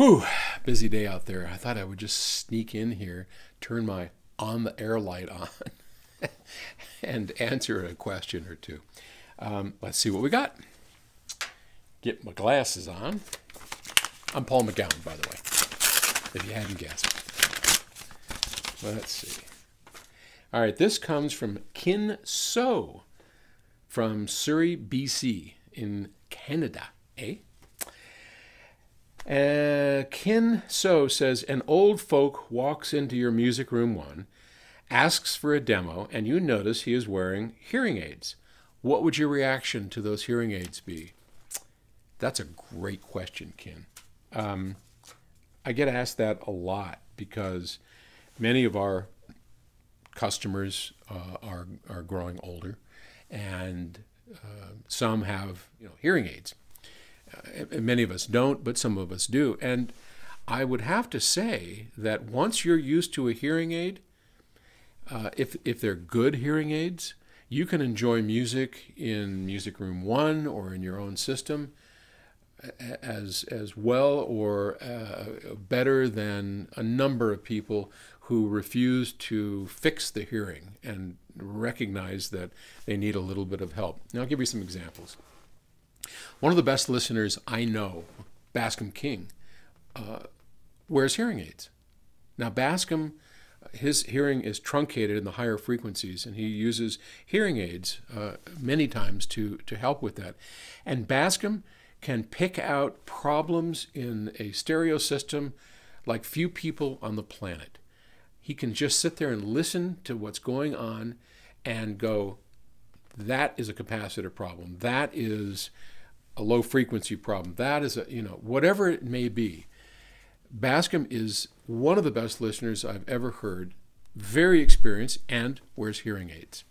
Whew, busy day out there. I thought I would just sneak in here, turn my on the air light on, and answer a question or two. Um, let's see what we got. Get my glasses on. I'm Paul McGowan, by the way, if you hadn't guessed. Let's see. All right, this comes from Kin So from Surrey, BC, in Canada, eh? Uh, Kin So says An old folk walks into your music room one, asks for a demo, and you notice he is wearing hearing aids. What would your reaction to those hearing aids be? That's a great question, Kin. Um, I get asked that a lot because many of our customers uh, are, are growing older, and uh, some have you know, hearing aids. Uh, many of us don't, but some of us do. And I would have to say that once you're used to a hearing aid, uh, if, if they're good hearing aids, you can enjoy music in Music Room 1 or in your own system as, as well or uh, better than a number of people who refuse to fix the hearing and recognize that they need a little bit of help. Now, I'll give you some examples. One of the best listeners I know, Bascom King, uh, wears hearing aids. Now, Bascom, his hearing is truncated in the higher frequencies, and he uses hearing aids uh, many times to, to help with that. And Bascom can pick out problems in a stereo system like few people on the planet. He can just sit there and listen to what's going on and go, that is a capacitor problem. That is a low frequency problem. That is a, you know, whatever it may be. Bascom is one of the best listeners I've ever heard, very experienced, and wears hearing aids.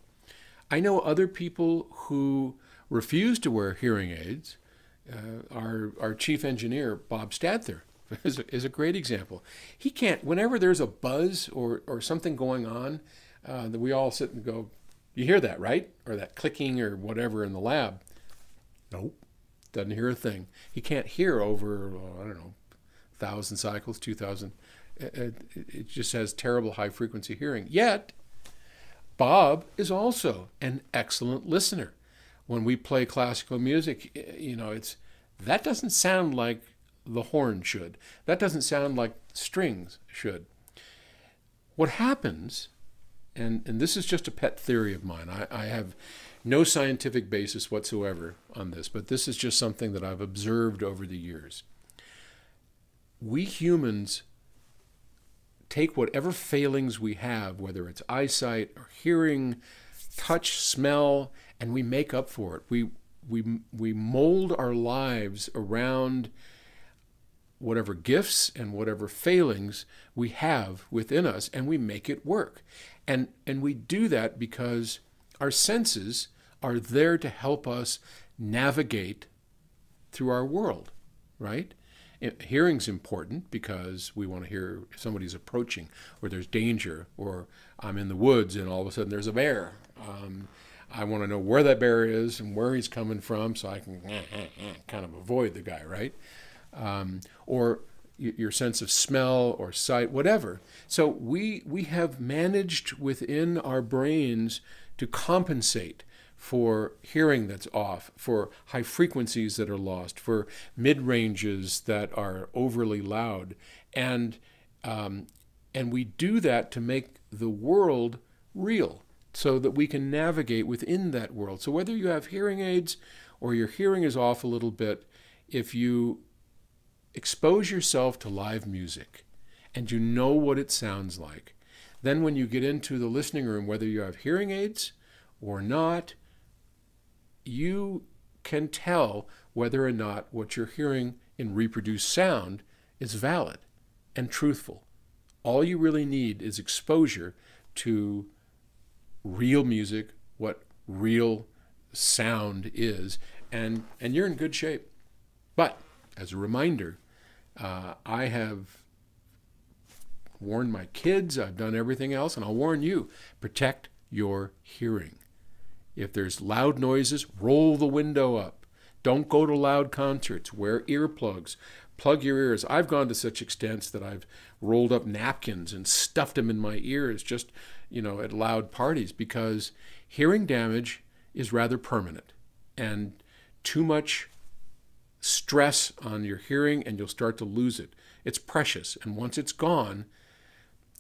I know other people who refuse to wear hearing aids. Uh, our, our chief engineer, Bob Stadtherr, is a, is a great example. He can't, whenever there's a buzz or, or something going on, uh, that we all sit and go, You hear that, right? Or that clicking or whatever in the lab. Nope doesn't hear a thing. He can't hear over, I don't know, 1,000 cycles, 2,000. It, uh, uh, it just has terrible high frequency hearing. Yet, Bob is also an excellent listener. When we play classical music, you know, it's that doesn't sound like the horn should. That doesn't sound like strings should. What happens, and, and this is just a pet theory of mine, I, I have no scientific basis whatsoever on this, but this is just something that I've observed over the years. We humans take whatever failings we have, whether it's eyesight or hearing, touch, smell, and we make up for it. We, we, we mold our lives around whatever gifts and whatever failings we have within us, and we make it work. And, and we do that because our senses are there to help us navigate through our world, right? Hearing's important because we want to hear somebody's approaching, or there's danger, or I'm in the woods and all of a sudden there's a bear. Um, I want to know where that bear is and where he's coming from so I can kind of avoid the guy, right? Um, or your sense of smell or sight, whatever. So we we have managed within our brains to compensate for hearing that's off, for high frequencies that are lost, for mid ranges that are overly loud, and um, and we do that to make the world real, so that we can navigate within that world. So whether you have hearing aids or your hearing is off a little bit, if you expose yourself to live music and you know what it sounds like, then, when you get into the listening room, whether you have hearing aids or not, you can tell whether or not what you're hearing in reproduced sound is valid and truthful. All you really need is exposure to real music, what real sound is, and, and you're in good shape. But as a reminder, uh, I have warned my kids, I've done everything else, and I'll warn you protect your hearing. If there's loud noises, roll the window up. Don't go to loud concerts. Wear earplugs. plug your ears. I've gone to such extents that I've rolled up napkins and stuffed them in my ears just, you know, at loud parties because hearing damage is rather permanent and too much stress on your hearing and you'll start to lose it. It's precious. And once it's gone,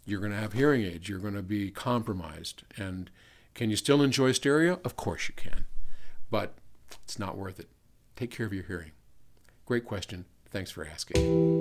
you're going to have hearing aids. You're going to be compromised. And can you still enjoy stereo? Of course you can. But it's not worth it. Take care of your hearing. Great question. Thanks for asking.